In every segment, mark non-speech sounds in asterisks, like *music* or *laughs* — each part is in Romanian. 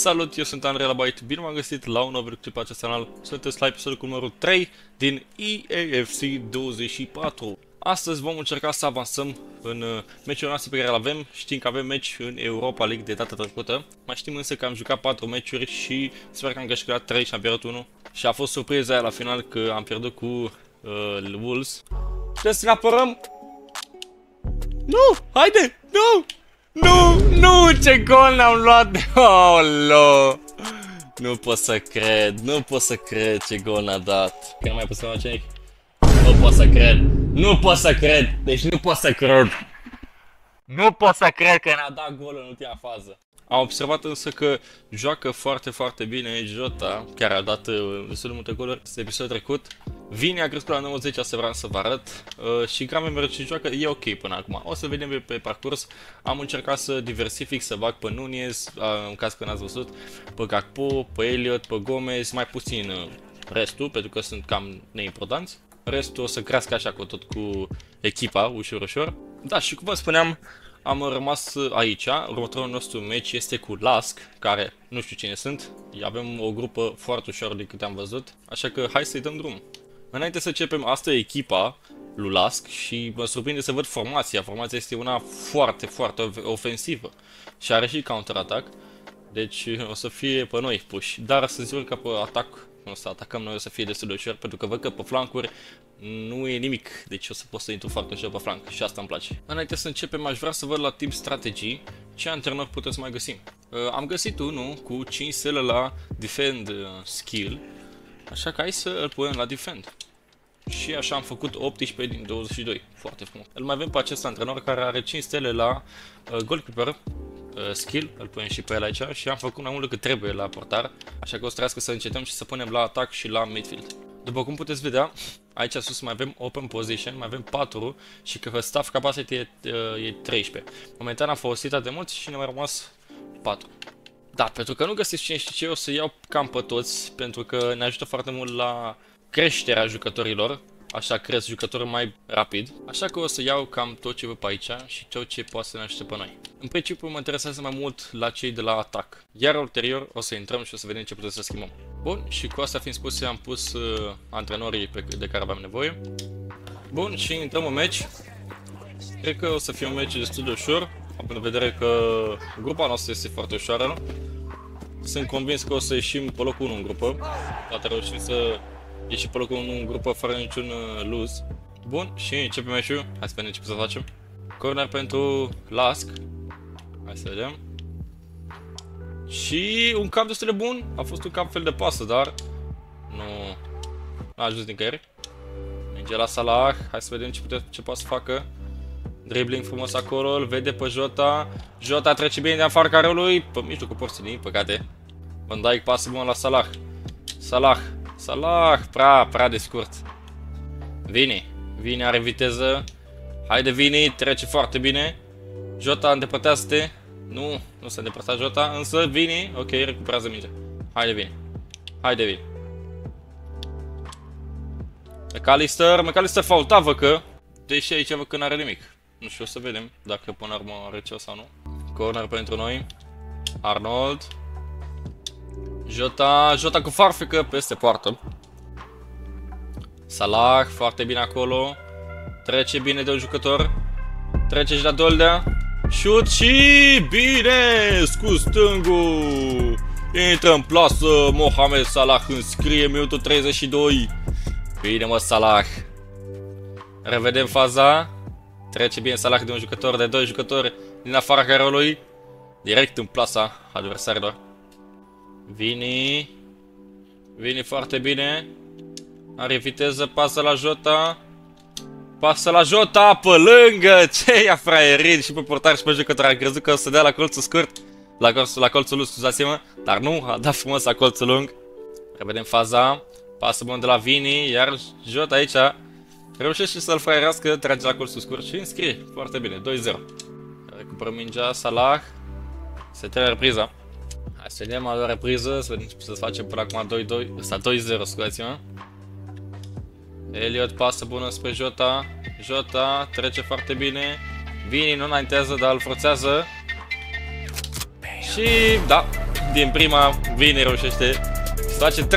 Salut, eu sunt Andrei Labait, bine m-am găsit la un nou clip pe acest canal. Sunteți la episodul cu numărul 3 din EAFC 24. Astăzi vom încerca să avansăm în uh, meciul noastre pe care îl avem. Știm că avem meci în Europa League de data trecută. Mai știm însă că am jucat 4 meciuri și sper că am câștigat 3 și am pierdut 1. Și a fost surpriza aia la final că am pierdut cu uh, Wolves. Trebuie să ne apărăm! Nu! Haide! Nu! Nu, nu, ce gol ne-am luat de olo. Nu pot să cred, nu pot să cred ce gol ne-a dat. Că nu mai pot să face Nu pot să cred, nu pot să cred, deci nu pot să cred. Nu pot să cred că ne-a dat gol în ultima fază. Am observat însă că joacă foarte, foarte bine Jota, care a dat uh, destul de multe goluri în episodul trecut. Vine a crescut la 90, asta vreau să vă arăt. Uh, și Gravenberg ce joacă e ok până acum. O să vedem pe, pe parcurs. Am încercat să diversific, să bag pe Nunez, uh, în caz că n-ați văzut, pe Gakpo, pe Elliot, pe Gomez, mai puțin uh, restul, pentru că sunt cam neimportanți. Restul o să crească așa cu tot cu echipa, ușor, ușor. Da, și cum vă spuneam, am rămas aici. Următorul nostru meci este cu Lask, care nu știu cine sunt. Avem o grupă foarte ușoară de câte am văzut, așa că hai să-i dăm drum. Înainte să începem, asta e echipa lui Lask și mă surprinde să văd formația. Formația este una foarte, foarte ofensivă și are și counter-atac. Deci o să fie pe noi puși. Dar sunt sigur că pe atac o să atacăm noi o să fie destul de ușor, pentru că văd că pe flancuri nu e nimic, deci o să pot să intru foarte ușor pe flanc și asta îmi place. Înainte să începem, aș vrea să văd la Team Strategy ce antrenor putem să mai găsim. Uh, am găsit unul cu 5 stele la Defend uh, Skill, așa că hai să îl punem la Defend. Și așa am făcut 18 din 22, foarte frumos. Îl mai avem pe acest antrenor care are 5 stele la uh, Goalkeeper, uh, skill, îl punem și pe el aici și am făcut mai mult decât trebuie la portar, așa că o să trească să încetăm și să punem la atac și la midfield. După cum puteți vedea, aici sus mai avem open position, mai avem 4 și că staff capacity e, uh, e 13. Momentan am folosit de mult și ne mai rămas 4. Da, pentru că nu găsiți cine știe ce, o să iau cam pe toți, pentru că ne ajută foarte mult la creșterea jucătorilor așa cresc jucătorul mai rapid. Așa că o să iau cam tot ce văd pe aici și tot ce poate să ne aștepte pe noi. În principiu mă interesează mai mult la cei de la atac. Iar ulterior o să intrăm și o să vedem ce putem să schimbăm. Bun, și cu asta fiind spus, am pus uh, antrenorii pe, de care aveam nevoie. Bun, și intrăm în meci. Cred că o să fie un meci destul de ușor, având în vedere că grupa noastră este foarte ușoară. Sunt convins că o să ieșim pe locul 1 în grupă. Poate reușim să E și pe locul în grupă fără niciun uh, lose. Bun, și începem meciul. Hai să vedem ce să facem. Corner pentru Lask. Hai să vedem. Și un cap destul de bun. A fost un cap fel de pasă, dar nu a ajuns nicăieri. Merge la Salah. Hai să vedem ce, pute, ce poate să facă. Dribbling frumos acolo, îl vede pe Jota. Jota trece bine de afară careului. Pe mijlocul porții, păcate. Van Dijk pasă bun la Salah. Salah Salah, prea, prea de scurt. Vini. Vini are viteză. Haide Vini, trece foarte bine. Jota, îndepărtează-te. Nu, nu se îndepărta Jota, însă Vini, ok, recuperează mingea. Haide Vini. Haide Vini. McAllister, McAllister faulta, că, deși aici văd că n-are nimic. Nu știu, o să vedem dacă până la urmă are ceva sau nu. Corner pentru noi. Arnold. Jota, Jota cu farfecă peste poartă. Salah, foarte bine acolo. Trece bine de un jucător. Trece și la Doldea. Shoot și bine! Cu stângul. Intră în plasă Mohamed Salah înscrie minutul 32. Bine mă Salah. Revedem faza. Trece bine Salah de un jucător, de doi jucători din afara carului. Direct în plasa adversarilor. Vini. Vini foarte bine. Are viteză, pasă la Jota. Pasă la Jota, pe lângă! Ce ia fraierit și pe portar și pe jucător. Am crezut că o să dea la colțul scurt. La colțul, la colțul lung, scuzați-mă. Dar nu, a dat frumos la colțul lung. Revedem faza. Pasă bun de la Vini, iar Jota aici reușește să-l fraierească, trage la colțul scurt și înscrie. Foarte bine, 2-0. Recuperăm mingea, Salah. Se trece repriza. Hai să vedem o repriză, să vedem ce să facem până acum 2-2, ăsta 2-0, scuzați-mă. Elliot pasă bună spre Jota, Jota trece foarte bine, Vini nu înaintează, dar îl forțează. Și da, din prima, Vini reușește să face 3-0.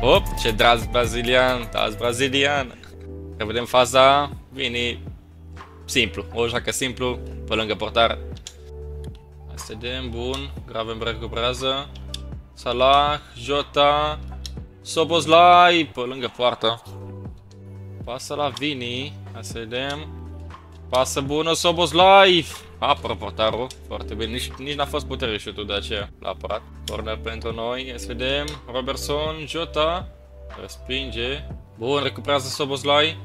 Op, ce draz brazilian, draz brazilian. Revedem faza, Vini simplu, o joacă simplu, pe lângă portar. Asta vedem, bun, Gravenberg recuperează. Salah, Jota, Soboslai, pe lângă poartă. Pasă la Vini, hai să vedem. Pasă bună, Soboslai! Apără portarul, foarte bine, nici, nici n-a fost putere șutul de aceea la apărat. Corner pentru noi, hai să vedem. Robertson, Jota, respinge. Bun, recuperează Soboslai.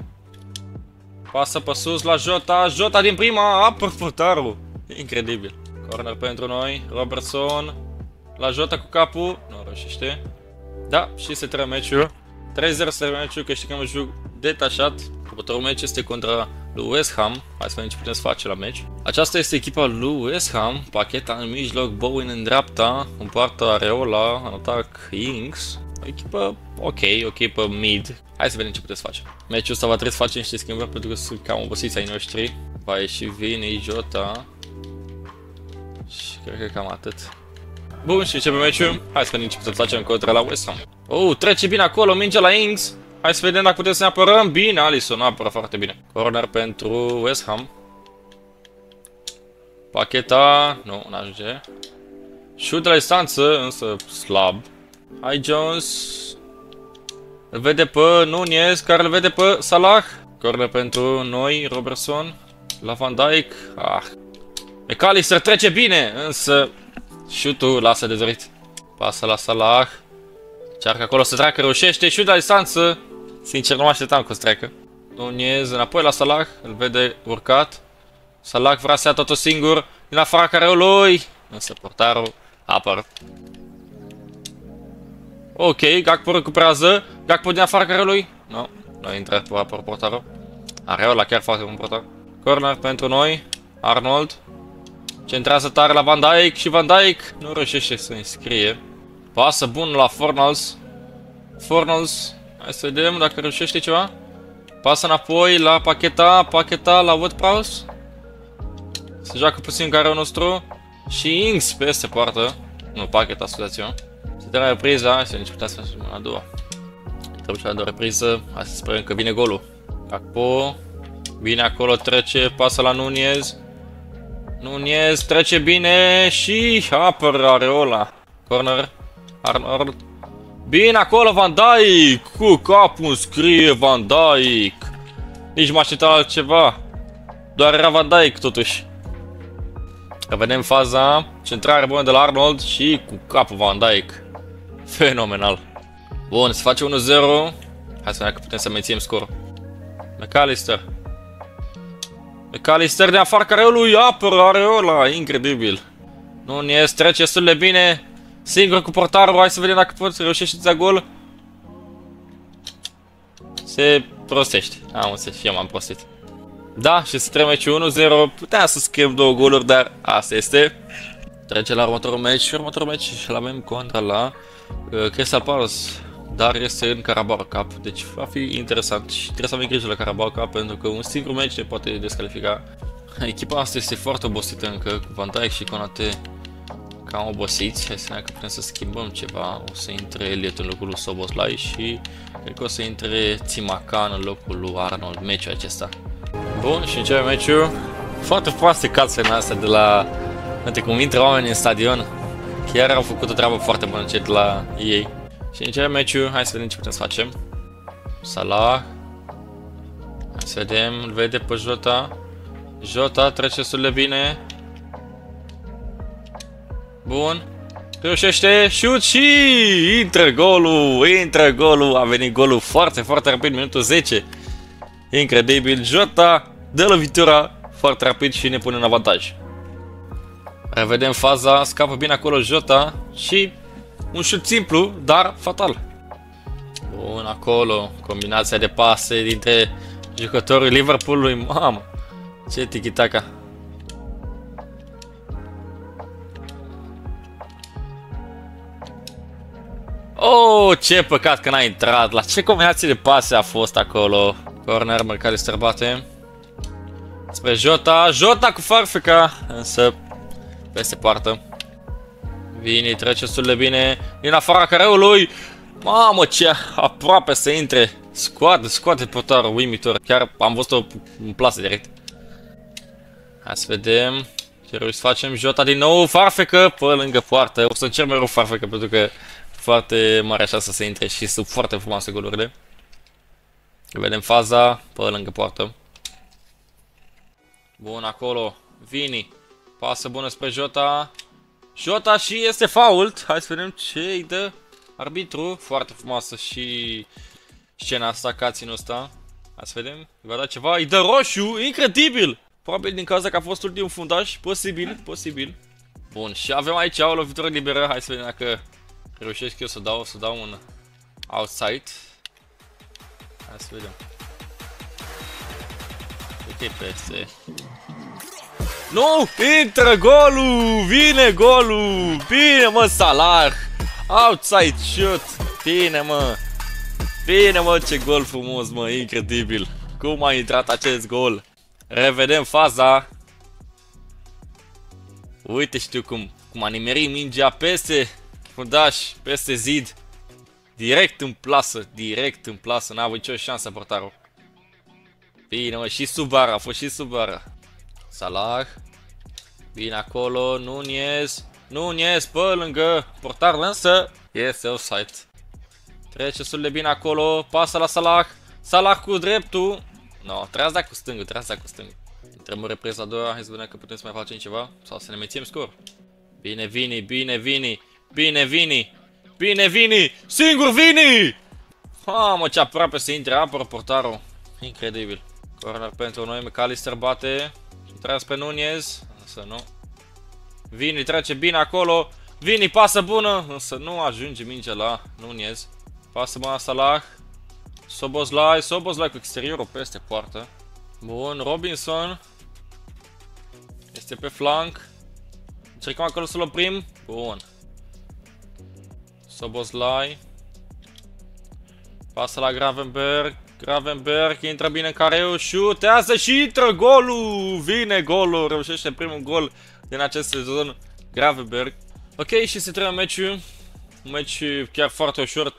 Pasă pe sus la Jota, Jota din prima, apără portarul. Incredibil. Corner pentru noi, Robertson. La Jota cu capul, nu reușește. Da, și se trece meciul. 3-0 se trece meciul, câștigăm un joc detașat. Următorul meci este contra lui West Ham. Hai să vedem ce putem să facem la meci. Aceasta este echipa lui West Ham. Pacheta în mijloc, Bowen în dreapta, în poartă Areola, în atac Inks. O echipă ok, ok pe mid. Hai să vedem ce putem să facem. Meciul ăsta va trebui să facem niște schimbări pentru că sunt cam obosiți ai noștri. Va ieși Vini, Jota. Și cred că cam atât. Bun, și începem meciul. Hai să vedem ce putem să facem contra la West Ham. Oh, trece bine acolo, mingea la Ings. Hai să vedem dacă putem să ne apărăm. Bine, Alisson apără foarte bine. Corner pentru West Ham. Pacheta, nu, nu ajunge. Shoot de la distanță, însă slab. Hai Jones. Îl vede pe Nunez, care îl vede pe Salah. Corner pentru noi, Robertson. La Van Dijk. Ah. McAllister trece bine, însă Shoot-ul lasă de dorit. Pasă la Salah. Cearcă acolo să treacă, reușește. Shoot la distanță. Sincer, nu mă așteptam că o să treacă. Nunez înapoi la Salah. Îl vede urcat. Salah vrea să ia totul singur. Din afara careului. Însă portarul apără. Ok, Gakpo recuperează. Gakpo din afara careului. Nu, nu intră pe apăr portarul. Areola chiar foarte bun portar. Corner pentru noi. Arnold. Centrează tare la Van Dijk și Van Dijk nu reușește să înscrie. Pasă bun la Fornals. Fornals, hai să vedem dacă reușește ceva. Pasă înapoi la Pacheta, Pacheta la Woodprowse. Se joacă puțin care nostru. Și Ings peste poartă. Nu, Pacheta, scuzați-o. Se dă la repriza, hai să nici putea să facem la a doua. Trebuie să la o repriză, hai să sperăm că vine golul. Acpo, vine acolo, trece, pasă la Nunez. Nunez trece bine și apără Areola. Corner. Arnold. Bine acolo Van Dijk. Cu capul scrie Van Dijk. Nici mă așteptam altceva. Doar era Van Dijk totuși. Vedem faza. Centrare bună de la Arnold și cu capul Van Dijk. Fenomenal. Bun, se face 1-0. Hai să vedem că putem să menținem scorul. McAllister. Calister de afară care lui apără Areola, incredibil. Nu ne trece destul de bine. Singur cu portarul, hai să vedem dacă poți reușești să gol. Se prostește. Am înțeles, și eu m-am prostit. Da, și se trece meci 1-0. Putea să scriem două goluri, dar asta este. Trece la următorul meci și următorul meci și l avem contra la uh, Crystal Palace dar este în Carabao Cup, deci va fi interesant și trebuie să avem grijă la Carabao Cup pentru că un singur meci ne poate descalifica. Echipa asta este foarte obosită încă, cu Van Dijk și Conate cam obosiți, hai să vedem că putem să schimbăm ceva, o să intre Elliot în locul lui Soboslai și cred că o să intre Țimacan în locul lui Arnold meciul acesta. Bun, și începe meciul. Foarte proaste casele astea de la... Uite cum intră oamenii în stadion. Chiar au făcut o treabă foarte bună cei de la ei. Și începem meciul, hai să vedem ce putem să facem. Salah. Hai să vedem, îl vede pe Jota. Jota trece destul de bine. Bun. Reușește, șut și intră golul, intră golul, a venit golul foarte, foarte rapid, minutul 10. Incredibil, Jota dă lovitura foarte rapid și ne pune în avantaj. Revedem faza, scapă bine acolo Jota și un șut simplu, dar fatal. Bun, acolo, combinația de pase dintre jucătorii Liverpoolului, mamă, ce tiki-taka. Oh, ce păcat că n-a intrat. La ce combinație de pase a fost acolo? Corner, McAllister bate. Spre Jota. Jota cu farfeca, însă peste poartă. Vine, trece destul de bine din afara careului. Mamă, ce aproape să intre. Scoate, scoate portarul, uimitor. Chiar am văzut-o în plasă direct. Hai să vedem. Ce reuși să facem? Jota din nou, farfecă pe lângă poartă. O să încerc mereu farfecă pentru că foarte mare așa să se intre și sunt foarte frumoase golurile. Vedem faza pe lângă poartă. Bun, acolo. Vini. Pasă bună spre Jota. Jota și este fault. Hai să vedem ce îi dă arbitru. Foarte frumoasă și scena asta, caținul ăsta. Hai să vedem. Îi va da ceva. Îi dă roșu. Incredibil. Probabil din cauza că a fost ultimul fundaș. Posibil, posibil. Bun, și avem aici o lovitură liberă. Hai să vedem dacă reușesc eu să dau, să dau un outside. Hai să vedem. Uite peste. Nu! Intră golul! Vine golul! Bine mă, Salah! Outside shot! Bine mă! Bine mă, ce gol frumos mă, incredibil! Cum a intrat acest gol? Revedem faza! Uite știu cum, cum a nimerit mingea peste fundaș, peste zid. Direct în plasă, direct în plasă, n-a avut nicio șansă portarul. Bine mă, și sub bara, a fost și sub bara. Salah. Bine acolo, Nunez. Nunez pe lângă portar însă este offside. Trece destul de bine acolo, pasă la Salah. Salah cu dreptul. No, trebuie să dai cu stângul, trebuie să dai cu stângul. Intrăm repreza a doua, hai să vedem că putem să mai facem ceva. Sau să ne menținem scor. Bine, Vini, bine, Vini. Bine, Vini. Bine, Vini. Singur Vini! Mamă, ce aproape să intre apă portarul. Incredibil. Corner pentru noi, McAllister bate. Tras pe Nunez, însă nu. Vini trece bine acolo. Vini pasă bună, însă nu ajunge mingea la Nunez. Pasă bună Salah. Sobozlai, Sobozlai cu exteriorul peste poartă. Bun, Robinson. Este pe flank. Încercăm acolo să-l oprim. Bun. Sobozlai. Pasă la Gravenberg. Gravenberg intră bine în careu, șutează și intră golul! Vine golul, reușește primul gol din acest sezon Gravenberg. Ok, și se trebuie meciul. Un meci chiar foarte ușor, 3-0,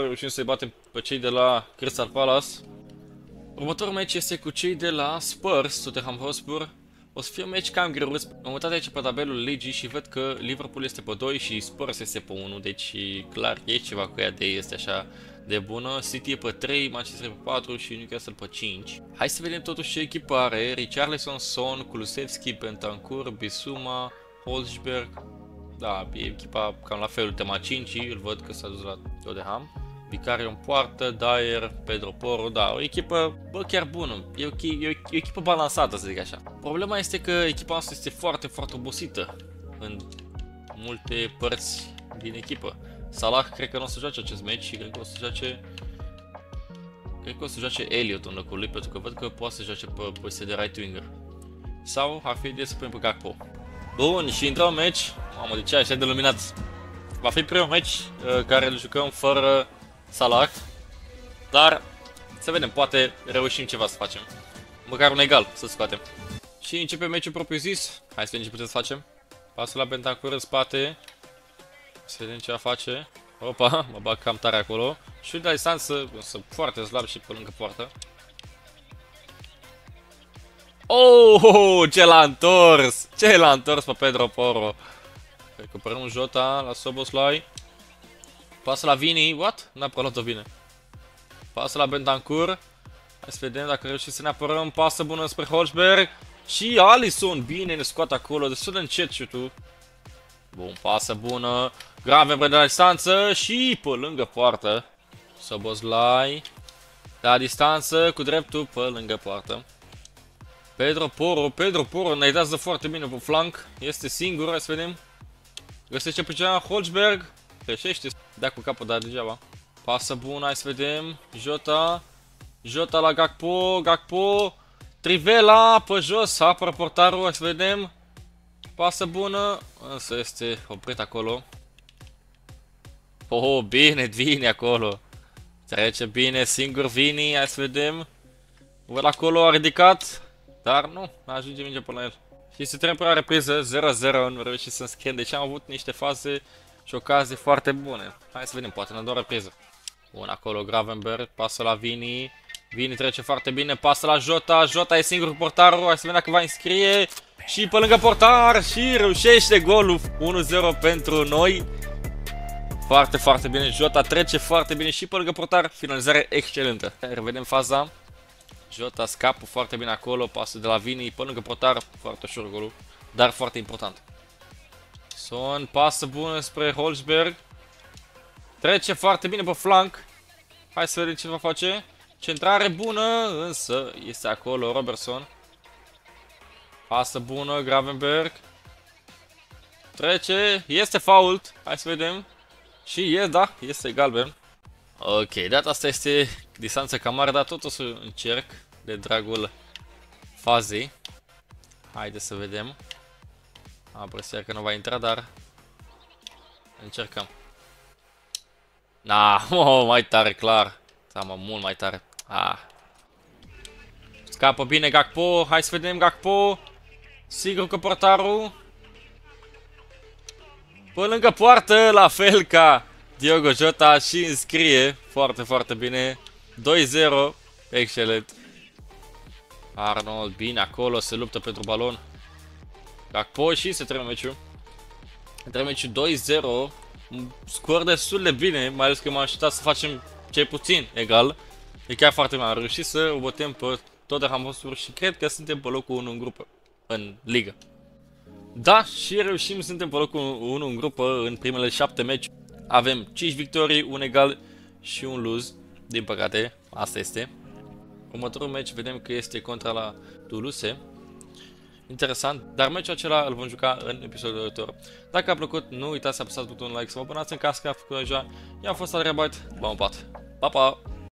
reușim să-i batem pe cei de la Crystal Palace. Următorul meci este cu cei de la Spurs, Tottenham Hotspur. O să fie un meci cam greu, am uitat aici pe tabelul ligii și văd că Liverpool este pe 2 și Spurs este pe 1, deci clar e ceva cu ea de este așa de bună, City e pe 3, Manchester pe 4 și Newcastle pe 5. Hai să vedem totuși ce echipă are, Richarlison, Son, Kulusevski, Bentancur, Bisuma, Holzberg. Da, e echipa cam la fel, tema 5, îl văd că s-a dus la Tottenham. Vicario în poartă, Dyer, Pedro Porro, da, o echipă, bă, chiar bună, e o, e, o, e o echipă balansată, să zic așa. Problema este că echipa asta este foarte, foarte obosită în multe părți din echipă. Salah cred că nu o să joace acest match și cred că o să joace Cred că o să joace Elliot în locul lui, pentru că văd că poate să joace pe poziție de right winger. Sau ar fi de să punem pe Gakpo. Bun, și intrăm în match. Mamă, de ce așa de luminat? Va fi primul match uh, care îl jucăm fără Salah. Dar să vedem, poate reușim ceva să facem. Măcar un egal să scoatem. Și începem meciul propriu zis. Hai să vedem ce putem să facem. Pasul la Bentancur în spate. Să vedem ce a face. Opa, mă bag cam tare acolo. Și de distanță, însă foarte slab și pe lângă poartă. Oh, ce l-a întors! Ce l-a întors pe Pedro Porro? Recuperăm Jota la Soboslai. Pasă la Vini. What? N-a luat-o bine. Pasă la Bentancur. Hai să vedem dacă reușim să ne apărăm. Pasă bună spre Holzberg. Și Alisson. Bine ne scoate acolo. Destul de încet șutul. Bun, pasă bună. Grave de la distanță și pe lângă poartă. Sobozlai. La distanță, cu dreptul pe lângă poartă. Pedro Poro, Pedro Poro înaintează foarte bine pe flank. Este singur, hai să vedem. Găsește pe cineva Holzberg. Greșește. Da cu capul, dar degeaba. Pasă bună, hai să vedem. Jota. Jota la Gakpo, Gakpo. Trivela pe jos, apără portarul, hai să vedem. Pasă bună, însă este oprit acolo. Oh, bine, vine acolo. Trece bine, singur Vini, hai să vedem. Văd acolo, a ridicat. Dar nu, ajunge minge până la el. Și se trebuie la repriză 0-0, nu reușit să înscriem, deci am avut niște faze și ocazii foarte bune. Hai să vedem, poate în a doua repriză. Bun, acolo Gravenberg, pasă la Vini. Vini trece foarte bine, pasă la Jota, Jota e singur cu portarul, hai să vedem dacă va înscrie. Și pe lângă portar și reușește golul 1-0 pentru noi. Foarte, foarte bine, Jota trece foarte bine și pe lângă portar, finalizare excelentă. Revedem faza. Jota scapă foarte bine acolo, pasă de la Vini pe lângă portar, foarte ușor golul, dar foarte important. Son, pasă bună spre Holzberg. Trece foarte bine pe flank. Hai să vedem ce va face. Centrare bună, însă este acolo Robertson. Pasă bună, Gravenberg. Trece, este fault. Hai să vedem. Și e, da, este galben. Ok, data asta este distanță cam mare, dar tot o să încerc de dragul fazei. Haide să vedem. Am presia că nu va intra, dar încercăm. Na, *laughs* oh, mai tare, clar. Seama, mult mai tare. Ah. Scapă bine Gakpo. Hai să vedem Gakpo. Sigur că portarul. Pe lângă poartă, la fel ca Diogo Jota și înscrie. Foarte, foarte bine. 2-0. Excelent. Arnold, bine acolo, se luptă pentru balon. Gakpo și se termină meciul. Între meciul 2-0. Scor destul de bine, mai ales că m-am așteptat să facem cel puțin egal. E chiar foarte bine. Am reușit să o bătem pe Tottenham Hotspur și cred că suntem pe locul 1 în grupă, în ligă. Da, și reușim, suntem pe locul 1 în grupă în primele 7 meci. Avem 5 victorii, un egal și un lose, din păcate, asta este. Următorul meci vedem că este contra la Toulouse. Interesant, dar meciul acela îl vom juca în episodul următor. Dacă a plăcut, nu uitați să apăsați butonul like, să vă abonați în casca, făcut deja. Eu am fost Adrian Byte, v-am Pa, pa!